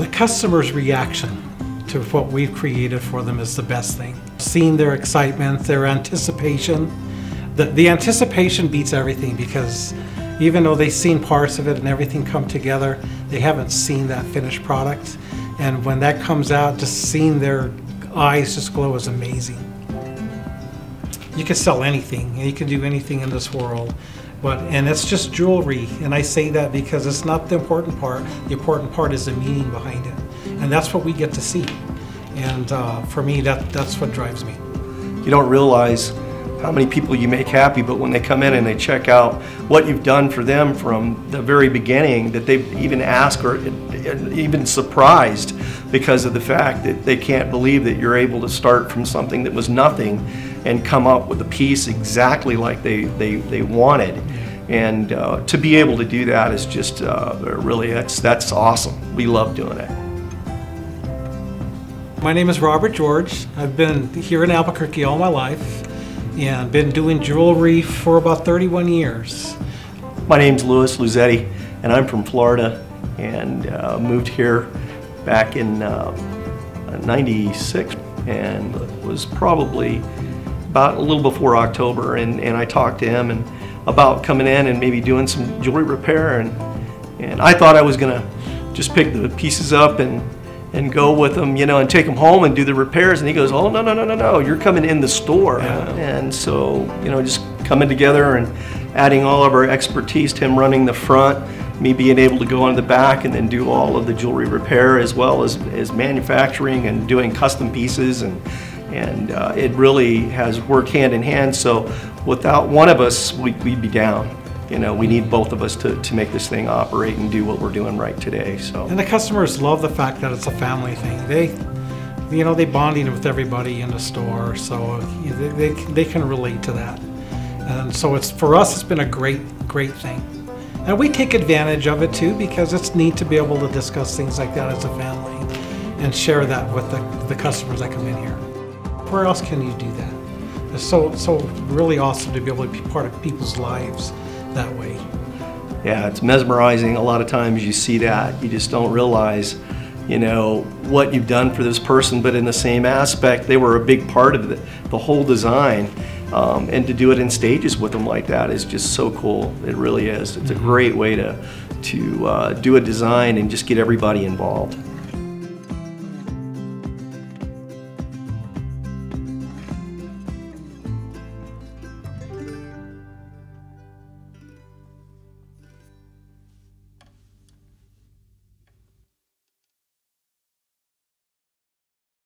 The customer's reaction to what we've created for them is the best thing. Seeing their excitement, their anticipation. The, the anticipation beats everything because even though they've seen parts of it and everything come together, they haven't seen that finished product. And when that comes out, just seeing their eyes just glow is amazing. You can sell anything, you can do anything in this world. But, and it's just jewelry, and I say that because it's not the important part. The important part is the meaning behind it, and that's what we get to see. And uh, for me, that that's what drives me. You don't realize how many people you make happy, but when they come in and they check out what you've done for them from the very beginning, that they've even asked or even surprised because of the fact that they can't believe that you're able to start from something that was nothing and come up with a piece exactly like they, they, they wanted. And uh, to be able to do that is just uh, really, that's, that's awesome. We love doing it. My name is Robert George. I've been here in Albuquerque all my life and been doing jewelry for about 31 years. My name's Louis Luzietti and I'm from Florida and uh, moved here back in uh, 96 and was probably about a little before October and, and I talked to him and about coming in and maybe doing some jewelry repair and and I thought I was gonna just pick the pieces up and and go with them, you know, and take them home and do the repairs. And he goes, "Oh no, no, no, no, no! You're coming in the store." Yeah. And so, you know, just coming together and adding all of our expertise, him running the front, me being able to go on the back and then do all of the jewelry repair as well as, as manufacturing and doing custom pieces and and uh, it really has worked hand in hand. So without one of us, we, would be down. You know, we need both of us to, to make this thing operate and do what we're doing right today. So. And the customers love the fact that it's a family thing. They, you know, they bonding with everybody in the store, so they, they, they can relate to that. And so it's for us, it's been a great, great thing. And we take advantage of it too because it's neat to be able to discuss things like that as a family and share that with the, the customers that come in here. Where else can you do that? It's so, so really awesome to be able to be part of people's lives that way. Yeah, it's mesmerizing. A lot of times you see that, you just don't realize, you know, what you've done for this person, but in the same aspect, they were a big part of the, the whole design. Um, and to do it in stages with them like that is just so cool. It really is. It's a great way to, to uh, do a design and just get everybody involved.